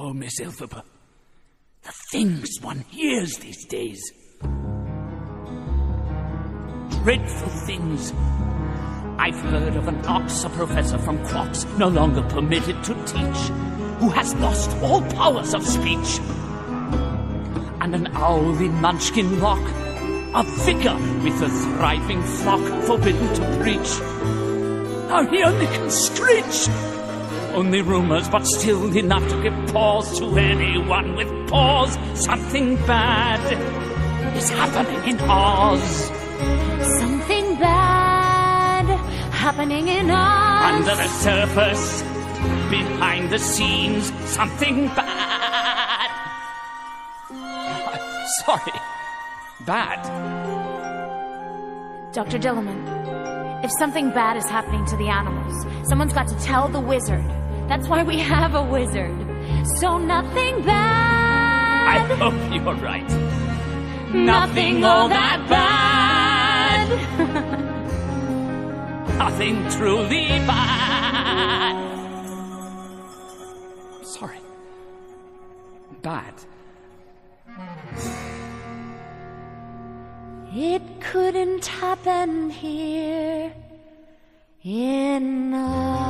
Oh, Miss Elphaba, the things one hears these days. Dreadful things. I've heard of an ox professor from Quox, no longer permitted to teach, who has lost all powers of speech. And an owl in Munchkin Rock, a vicar with a thriving flock forbidden to preach. Now he only can screech. Only rumors, but still enough to give pause to anyone with paws. Something bad is happening in Oz. Something bad happening in Oz. Under the surface, behind the scenes, something bad. Sorry. Bad. Dr. Dillamond, if something bad is happening to the animals, someone's got to tell the wizard. That's why we have a wizard. So nothing bad. I hope you're right. Nothing all that bad. Nothing truly bad. Sorry. Bad. It couldn't happen here in Oz.